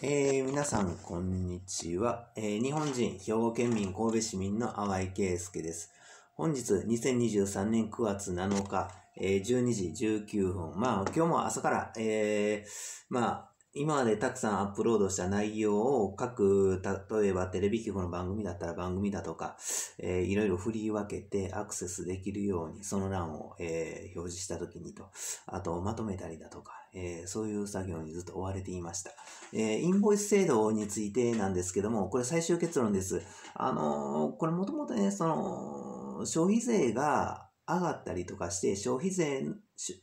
えー、皆さん、こんにちは。えー、日本人、兵庫県民、神戸市民の淡井圭介です。本日、2023年9月7日、えー、12時19分。まあ、今日も朝から、えー、まあ、今までたくさんアップロードした内容を各、例えばテレビ局の番組だったら番組だとか、えー、いろいろ振り分けてアクセスできるように、その欄を、えー、表示したときにと、あとまとめたりだとか、えー、そういう作業にずっと追われていました。え、インボイス制度についてなんですけども、これ最終結論です。あのこれもともとね、その、消費税が上がったりとかして、消費税、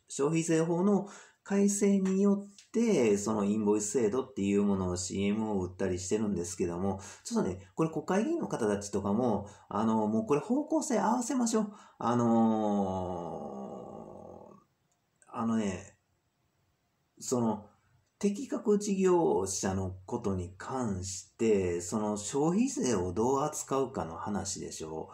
消費税法の改正によって、そのインボイス制度っていうものを CM を売ったりしてるんですけども、ちょっとね、これ国会議員の方たちとかも、あの、もうこれ方向性合わせましょう。あのーあのね、その、適格事業者のことに関して、その消費税をどう扱うかの話でしょ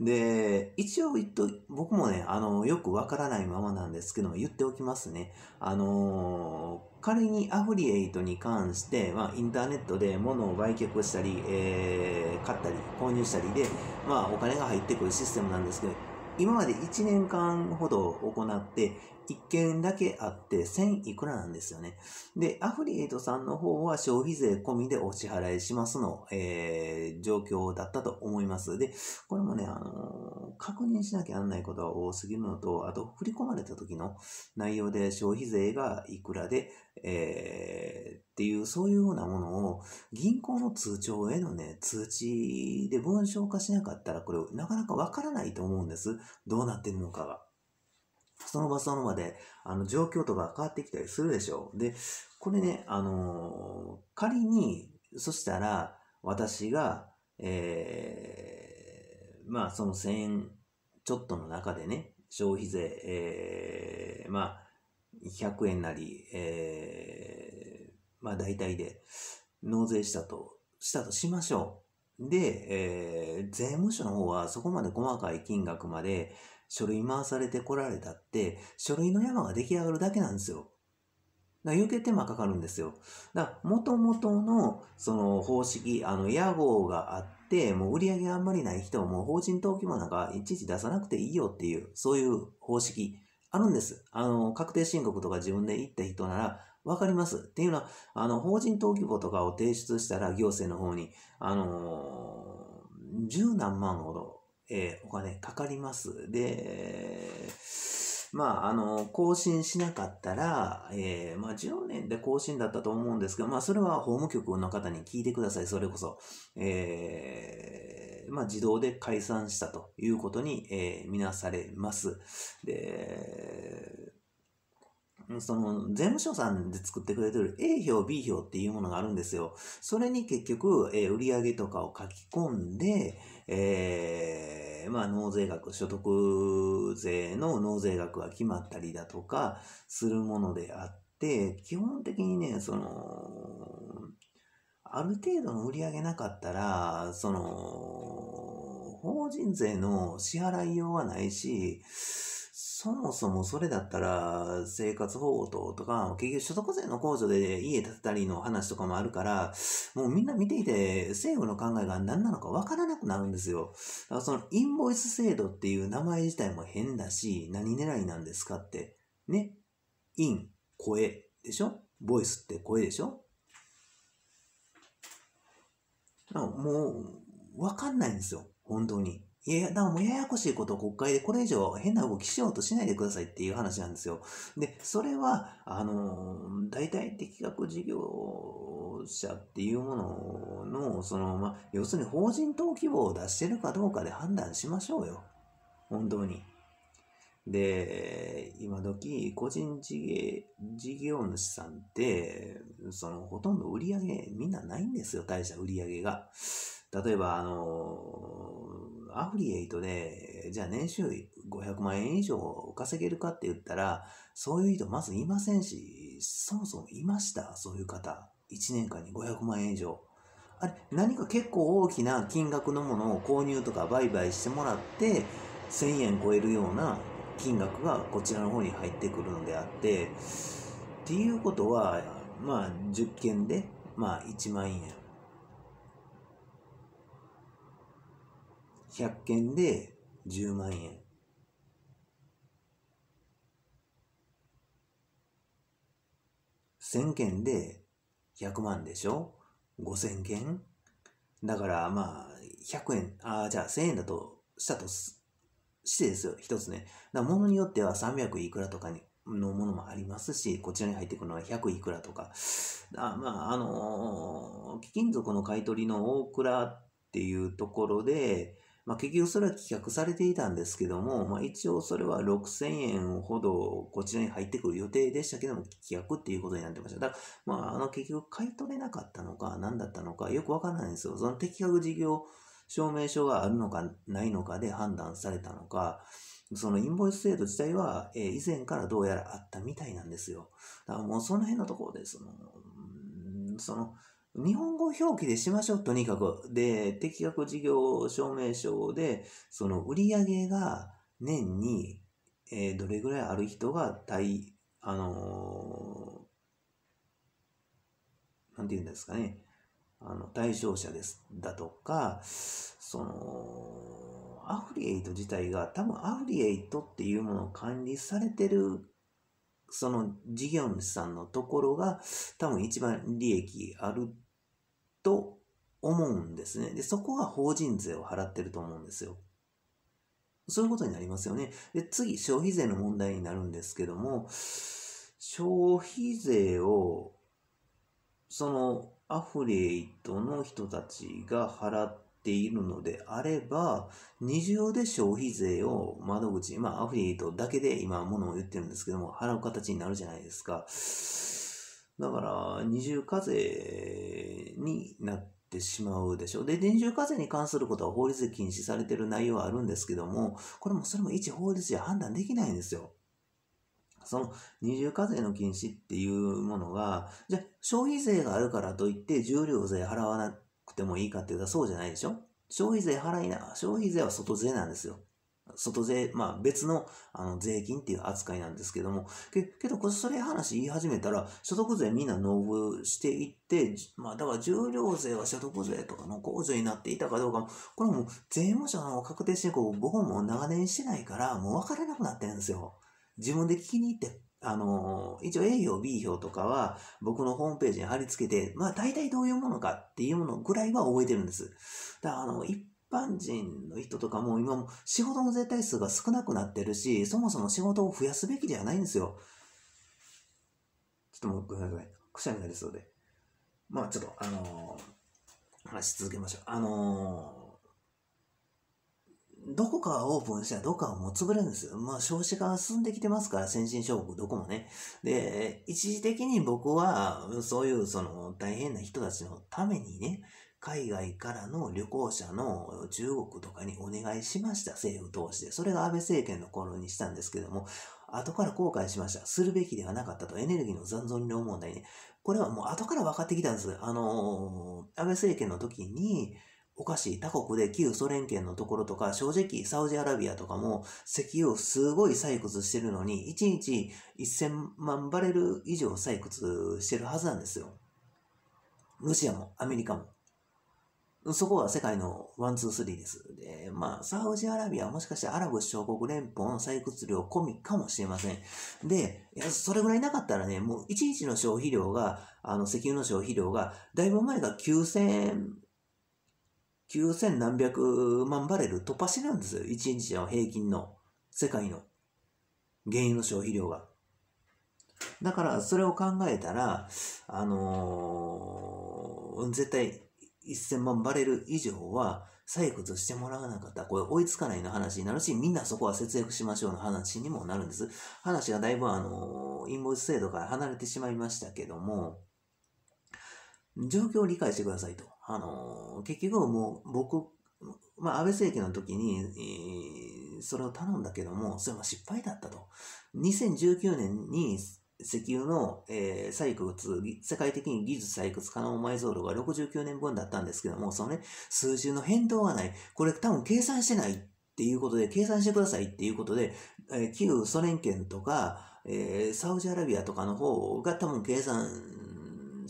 う。で、一応言っと、僕もね、あの、よくわからないままなんですけども、言っておきますね。あの仮にアフリエイトに関して、まあ、インターネットで物を売却したり、えー買ったり、購入したりで、まあ、お金が入ってくるシステムなんですけど、今まで1年間ほど行って、1件だけあって1000いくらなんですよね。で、アフリエイトさんの方は消費税込みでお支払いしますの、えー状況だったと思います。で、これもね、あのー確認しなきゃならないことが多すぎるのと、あと振り込まれた時の内容で消費税がいくらで、えーっていう、そういうようなものを銀行の通帳へのね、通知で文章化しなかったら、これなかなかわからないと思うんです。どうなってるのかが。その場その場で、あの、状況とか変わってきたりするでしょう。で、これね、あのー仮に、そしたら、私が、えーまあ、その1000円ちょっとの中でね、消費税、えーまあ、100円なり、えーまあ、大体で納税したと、したとしましょう。で、えー税務署の方はそこまで細かい金額まで書類回されてこられたって、書類の山が出来上がるだけなんですよ。だから余計手間かかるんですよ。だから、元々の、その方式、あの、屋号があって、もう売り上げあんまりない人はもう法人登記簿なんかいちいち出さなくていいよっていう、そういう方式あるんです。あの、確定申告とか自分で行った人ならわかります。っていうのは、あの、法人登記簿とかを提出したら行政の方に、あのー、十何万ほど、えーお金かかります。で、まあ、あの、更新しなかったら、えーまあ、10年で更新だったと思うんですけど、まあ、それは法務局の方に聞いてください、それこそ。えーまあ、自動で解散したということに、えーみなされます。で、その、税務署さんで作ってくれてる A 票、B 票っていうものがあるんですよ。それに結局、えー売上とかを書き込んで、えーまあ、納税額、所得税の納税額が決まったりだとかするものであって、基本的にね、その、ある程度の売り上げなかったら、その、法人税の支払いようがないし、そもそもそれだったら、生活保護等とか、結局所得税の控除で家建てたりの話とかもあるから、もうみんな見ていて、政府の考えが何なのかわからなくなるんですよ。だからそのインボイス制度っていう名前自体も変だし、何狙いなんですかって。ね。イン、声でしょ？ボイスって声でしょ？もう、わかんないんですよ。本当に。いや、だからもうややこしいことを国会でこれ以上変な動きしようとしないでくださいっていう話なんですよ。で、それは、あの、大体適格事業者っていうものの、その、ま、要するに法人登記簿を出してるかどうかで判断しましょうよ。本当に。で、今時、個人事業事業主さんって、その、ほとんど売り上げみんなないんですよ、大した売り上げが。例えば、あの、アフリエイトで、じゃあ年収500万円以上稼げるかって言ったら、そういう人まずいませんし、そもそもいました、そういう方。1年間に500万円以上。あれ、何か結構大きな金額のものを購入とか売買してもらって、1000円超えるような金額がこちらの方に入ってくるのであって、っていうことは、まあ、10件で、まあ1万円。100件で10万円。1000件で100万でしょ ?5000 件？だからまあ100円、ああ、じゃあ1000円だとしたとしてですよ、一つね。だから物によっては300いくらとかにのものもありますし、こちらに入ってくるのは100いくらとか。あまあ、あの、貴金属の買い取りの大倉っていうところで、まあ、結局それは棄却されていたんですけども、まあ、一応それは6000円ほどこちらに入ってくる予定でしたけども、棄却っていうことになってました。だから、まあ、あの結局買い取れなかったのか何だったのかよくわからないんですよ。その適格事業証明書があるのかないのかで判断されたのか、そのインボイス制度自体は、えー、以前からどうやらあったみたいなんですよ。だからもうその辺のところで、その、その、日本語表記でしましょう、とにかく。で、適格事業証明書で、その売上が年に、えー、どれぐらいある人が対、あのー、なんて言うんですかね、あの、対象者です、だとか、その、アフリエイト自体が多分アフリエイトっていうものを管理されてるその事業主さんのところが多分一番利益あると思うんですね。で、そこが法人税を払ってると思うんですよ。そういうことになりますよね。で、次、消費税の問題になるんですけども、消費税を、そのアフリエイトの人たちが払っているのであれば、二重で消費税を窓口、まあアフリエイトだけで今物を言ってるんですけども、払う形になるじゃないですか。だから、二重課税になってしまうでしょう。で、二重課税に関することは法律で禁止されている内容はあるんですけども、これもそれも一法律じゃ判断できないんですよ。その二重課税の禁止っていうものが、じゃあ消費税があるからといって重量税払わなくてもいいかっていうとそうじゃないでしょ消費税払いな、消費税は外税なんですよ。外税、まあ別のあの税金っていう扱いなんですけども、けけど、それ話言い始めたら、所得税みんな納付していって、まあだから重量税は所得税とかの控除になっていたかどうかも、これも税務署の確定申告、僕も長年してないから、もう分からなくなってるんですよ。自分で聞きに行って、あの、一応 A 表、B 表とかは僕のホームページに貼り付けて、まあ大体どういうものかっていうものぐらいは覚えてるんです。だからあの、一般人の人とかも今も仕事の絶対数が少なくなってるし、そもそも仕事を増やすべきではないんですよ。ちょっともうごめんなさい。くしゃみが出そうで。まあちょっと、あのー、話し続けましょう。あのーどこかオープンしたらどこかはもう潰れるんですよ。まあ少子化が進んできてますから、先進諸国どこもね。で、一時的に僕は、そういうその大変な人たちのためにね、海外からの旅行者の中国とかにお願いしました、政府通して。それが安倍政権の頃にしたんですけども、後から後悔しました。するべきではなかったと。エネルギーの残存量問題ね。これはもう後から分かってきたんです。あのー、安倍政権の時に、おかしい。他国で旧ソ連圏のところとか、正直サウジアラビアとかも石油をすごい採掘してるのに、1日1000万バレル以上採掘してるはずなんですよ。ロシアもアメリカも。そこは世界の one, two, three です。で、まあ、サウジアラビアはもしかしてアラブ首長国連邦の採掘量込みかもしれません。で、それぐらいなかったらね、もう1日の消費量が、あの、石油の消費量が、だいぶ前が9000 9000何百万バレル突破してるんですよ。1日の平均の世界の原油の消費量が。だから、それを考えたら、あのー、絶対1000万バレル以上は採掘してもらわなかった、これ追いつかないの話になるし、みんなそこは節約しましょうの話にもなるんです。話がだいぶあの、インボイス制度から離れてしまいましたけども、状況を理解してくださいと。あの、結局もう僕、まあ、安倍政権の時に、え、それを頼んだけども、それは失敗だったと。2019年に石油の、えー、採掘、世界的に技術採掘可能埋蔵量が69年分だったんですけども、そのね、数字の変動はない。これ多分計算してないっていうことで、計算してくださいっていうことで、えー、旧ソ連圏とか、えー、サウジアラビアとかの方が多分計算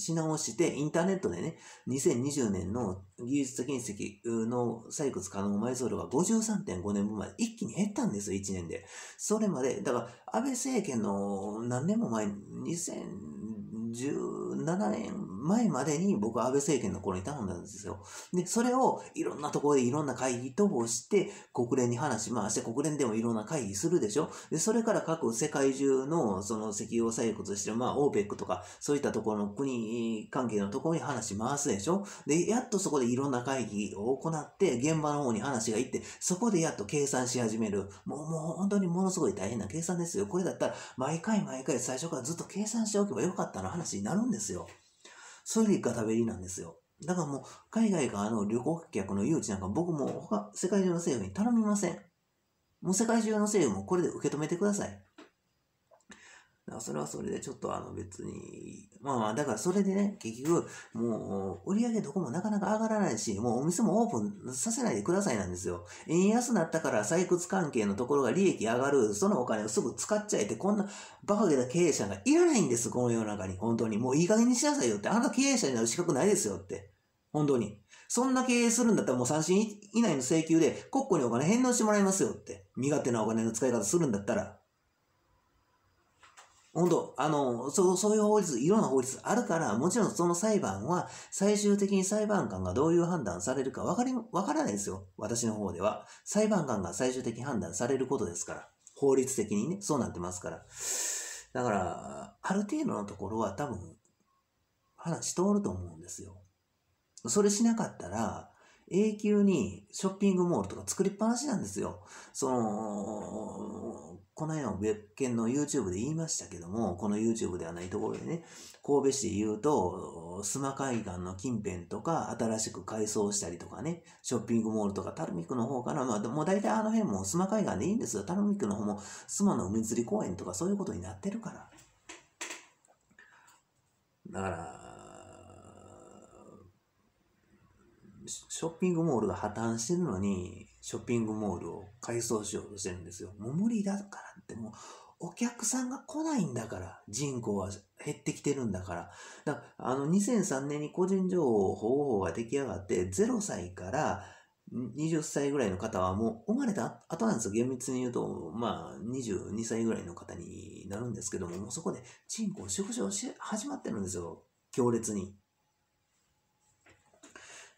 し直して、インターネットでね、2020年の技術的石の採掘可能埋蔵量が53.5年分まで一気に減ったんですよ、1年で。それまで、だから、安倍政権の何年も前、2017年前までに僕は安倍政権の頃に頼んだんですよ。で、それをいろんなところでいろんな会議通して、国連に話し回して、国連でもいろんな会議するでしょ。で、それから各世界中のその石油を採掘してる、まあ、OPEC とか、そういったところの国関係のところに話し回すでしょ。で、やっとそこでいろんな会議を行って、現場の方に話が行って、そこでやっと計算し始める。もう、もう本当にものすごい大変な計算ですよ。これだったら、毎回毎回最初からずっと計算しておけばよかったの話になるんですよ。それが食べりなんですよ。だからもう、海外からの旅行客の誘致なんか僕も他、世界中の政府に頼みません。もう世界中の政府もこれで受け止めてください。だからそれはそれでちょっとあの別に、まあまあ、だからそれでね、結局、もう売り上げどこもなかなか上がらないし、もうお店もオープンさせないでくださいなんですよ。円安なったから採掘関係のところが利益上がる、そのお金をすぐ使っちゃえて、こんな馬鹿げた経営者がいらないんです、この世の中に。本当に。もういい加減にしなさいよって。あなた経営者になる資格ないですよって。本当に。そんな経営するんだったらもう3審以内の請求で国庫にお金返納してもらいますよって。身勝手なお金の使い方するんだったら。本当、あの、そう、そういう法律、いろんな法律あるから、もちろんその裁判は、最終的に裁判官がどういう判断されるかわかり、わからないですよ。私の方では。裁判官が最終的に判断されることですから。法律的にね、そうなってますから。だから、ある程度のところは多分、話通ると思うんですよ。それしなかったら、永久にショッピングモールとか作りっぱなしなんですよ。その、この間の別件の YouTube で言いましたけども、この YouTube ではないところでね、神戸市で言うと、須磨海岸の近辺とか、新しく改装したりとかね、ショッピングモールとか、タルミックの方かな、まあ、も大体あの辺も須磨海岸でいいんですよ。タルミックの方も、須磨の海釣り公園とかそういうことになってるから。だから、ショッピングモールが破綻してるのに、ショッピングモールを改装しようとしてるんですよ。もう無理だからってもう、お客さんが来ないんだから、人口は減ってきてるんだから。だからあの、2003年に個人情報保護法が出来上がって、0歳から20歳ぐらいの方はもう生まれた後なんですよ。厳密に言うと、まあ、22歳ぐらいの方になるんですけども、もうそこで人口縮小し始まってるんですよ。強烈に。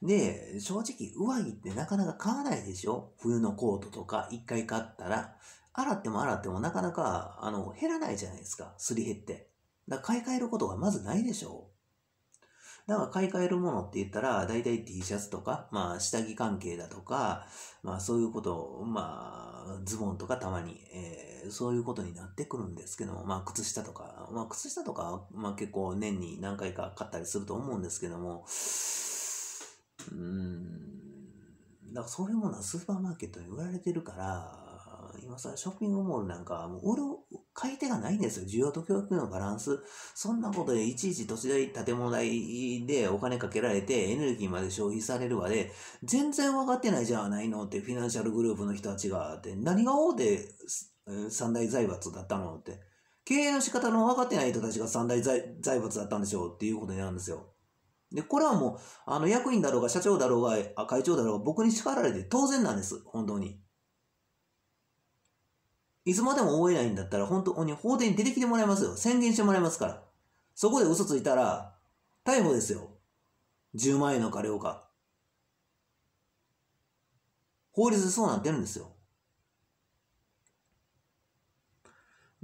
で、正直、上着ってなかなか買わないでしょ？冬のコートとか、一回買ったら。洗っても洗ってもなかなか、あの、減らないじゃないですか。すり減って。だから買い替えることがまずないでしょ？だから買い替えるものって言ったら、だいたい T シャツとか、まあ下着関係だとか、まあそういうことを、まあズボンとかたまに、えー、そういうことになってくるんですけども、まあ靴下とか、まあ靴下とか、まあ結構年に何回か買ったりすると思うんですけども、うん。だからそういうものはスーパーマーケットに売られてるから、今さ、ショッピングモールなんか、もう売る、買い手がないんですよ。需要と供給のバランス。そんなことで、いちいち土地代、建物代でお金かけられて、エネルギーまで消費されるわで、全然分かってないじゃないのって、フィナンシャルグループの人たちが、って、何が大手三大財閥だったのって。経営の仕方の分かってない人たちが三大財閥だったんでしょうっていうことになるんですよ。で、これはもう、あの、役員だろうが、社長だろうが、会長だろうが、僕に叱られて当然なんです。本当に。いつまでも追えないんだったら、本当に法廷に出てきてもらいますよ。宣言してもらいますから。そこで嘘ついたら、逮捕ですよ。10万円の過料か。法律でそうなってるんですよ。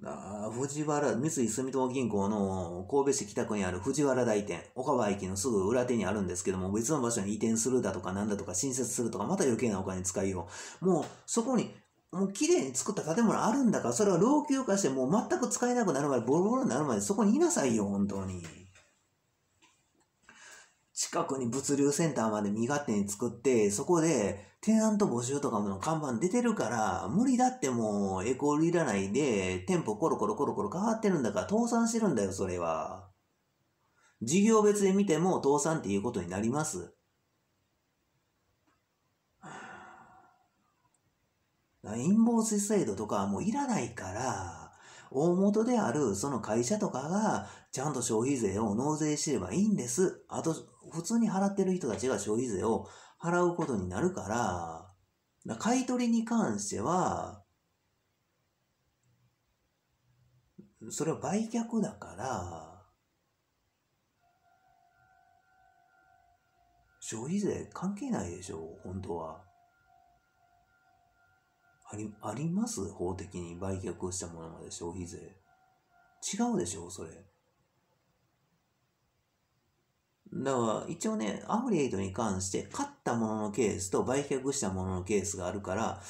あ藤原、三井住友銀行の神戸市北区にある藤原大店、岡場駅のすぐ裏手にあるんですけども、別の場所に移転するだとかなんだとか新設するとか、また余計なお金使いよう。もうそこに、もう綺麗に作った建物あるんだから、それは老朽化してもう全く使えなくなるまで、ボロボロになるまでそこにいなさいよ、本当に。近くに物流センターまで身勝手に作って、そこでテナント募集とかの看板出てるから、無理だってもうエコールいらないで、店舗コロコロコロコロ変わってるんだから倒産してるんだよ、それは。事業別で見ても倒産っていうことになります。インボイス制度とかはもういらないから、大元であるその会社とかがちゃんと消費税を納税しればいいんです。あと、普通に払ってる人たちが消費税を払うことになるから、ら買い取りに関しては、それは売却だから、消費税関係ないでしょう、本当は。あり、あります？法的に売却したものまで消費税。違うでしょ？それ。だから、一応ね、アフリエイトに関して、買ったもののケースと売却したもののケースがあるから、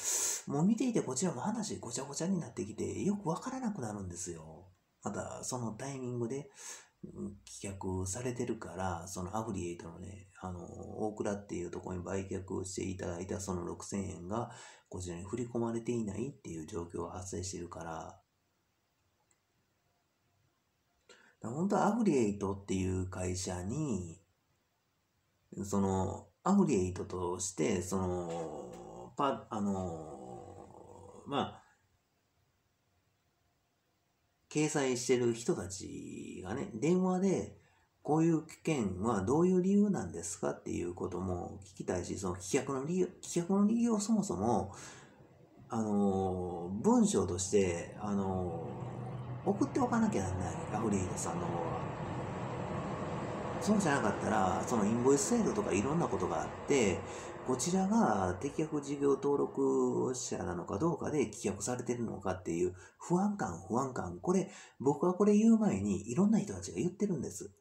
もう見ていてこちらも話ごちゃごちゃになってきて、よくわからなくなるんですよ。また、そのタイミングで、棄却されてるから、そのアフリエイトのね、あの、大倉っていうところに売却していただいたその6000円が、こちらに振り込まれていないっていう状況が発生してるから、本当はアフリエイトっていう会社に、その、アフリエイトとして、その、パ、あの、まあ、掲載してる人たちがね、電話で、こういう件はどういう理由なんですかっていうことも聞きたいし、その棄却の理由、棄却の理由をそもそも、あの、文章として、あの、送っておかなきゃなんない、アフリードさんの方は。そうじゃなかったら、そのインボイス制度とかいろんなことがあって、こちらが適約事業登録者なのかどうかで棄却されてるのかっていう不安感、不安感。これ、僕はこれ言う前にいろんな人たちが言ってるんです。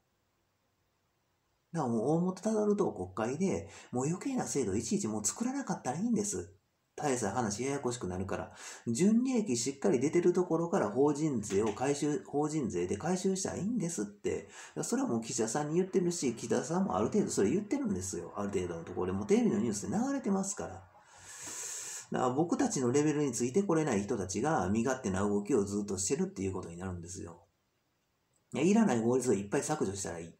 だからもう大元たどると国会で、もう余計な制度いちいちもう作らなかったらいいんです。大した話ややこしくなるから、純利益しっかり出てるところから法人税を回収、法人税で回収したらいいんですって。それはもう岸田さんに言ってるし、岸田さんもある程度それ言ってるんですよ。ある程度のところで。もテレビのニュースで流れてますから。だから僕たちのレベルについてこれない人たちが身勝手な動きをずっとしてるっていうことになるんですよ。いやいらない法律をいっぱい削除したらいい。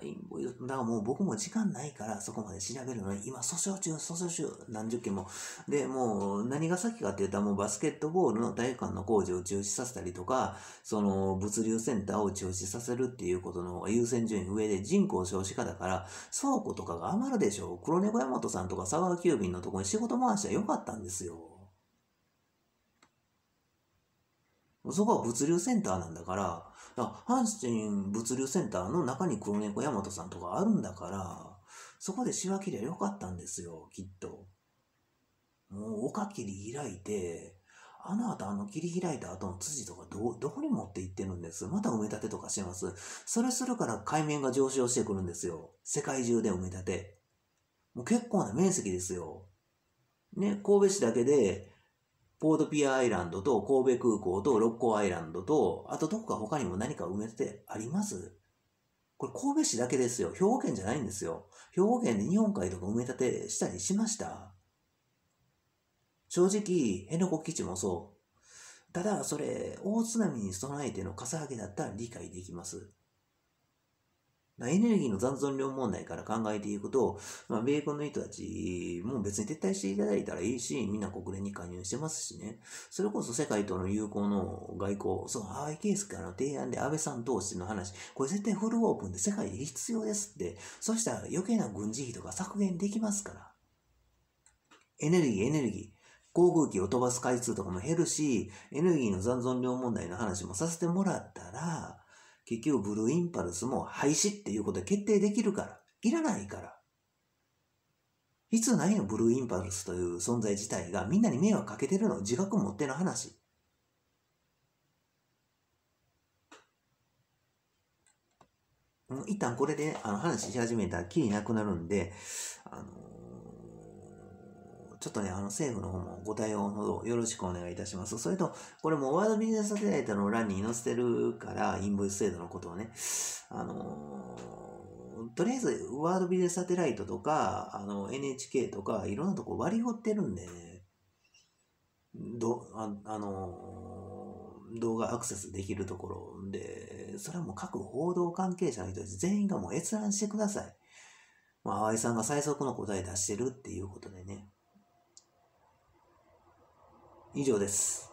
インボイス、だからもう僕も時間ないからそこまで調べるのに、今訴訟中、訴訟中、何十件も。で、もう何が先かって言ったらもうバスケットボールの体育館の工事を中止させたりとか、その物流センターを中止させるっていうことの優先順位上で人口少子化だから、倉庫とかが余るでしょう。黒猫山本さんとか佐川急便のとこに仕事回したらよかったんですよ。そこは物流センターなんだから、だ阪神物流センターの中に黒猫大和さんとかあるんだから、そこで仕分けりゃよかったんですよ、きっと。もう、おかきり開いて、あの後あの切り開いた後の辻とかど、どこに持って行ってるんです？また埋め立てとかしてます？それするから海面が上昇してくるんですよ。世界中で埋め立て。もう結構な面積ですよ。ね、神戸市だけでポートピアアイランドと神戸空港と六甲アイランドと、あとどこか他にも何か埋め立てあります？これ神戸市だけですよ。兵庫県じゃないんですよ。兵庫県で日本海とか埋め立てしたりしました？正直、辺野古基地もそう。ただ、それ、大津波に備えてのかさ上げだったら理解できます。エネルギーの残存量問題から考えていくと、まあ、米軍の人たちも別に撤退していただいたらいいし、みんな国連に加入してますしね。それこそ世界との友好の外交、そのハワイケースからの提案で安倍さん同士の話、これ絶対フルオープンで世界で必要ですって。そしたら余計な軍事費とか削減できますから。エネルギー、エネルギー。航空機を飛ばす回数とかも減るし、エネルギーの残存量問題の話もさせてもらったら、結局ブルーインパルスも廃止っていうことで決定できるから。いらないから。必要ないの、ブルーインパルスという存在自体がみんなに迷惑かけてるの、自覚持っての話。一旦これであの話し始めたらきりなくなるんで、ちょっとね、あの政府の方もご対応のほどよろしくお願いいたします。それと、これもワードビジネスサテライトの欄に載せてるから、インボイス制度のことをね、あのー、とりあえず、ワードビジネスサテライトとか、あの、NHK とか、いろんなとこ割り振ってるんでね、ど、あ、あの、動画アクセスできるところで、それはもう各報道関係者の人たち全員がもう閲覧してください。まあ、淡井さんが最速の答え出してるっていうことでね。以上です。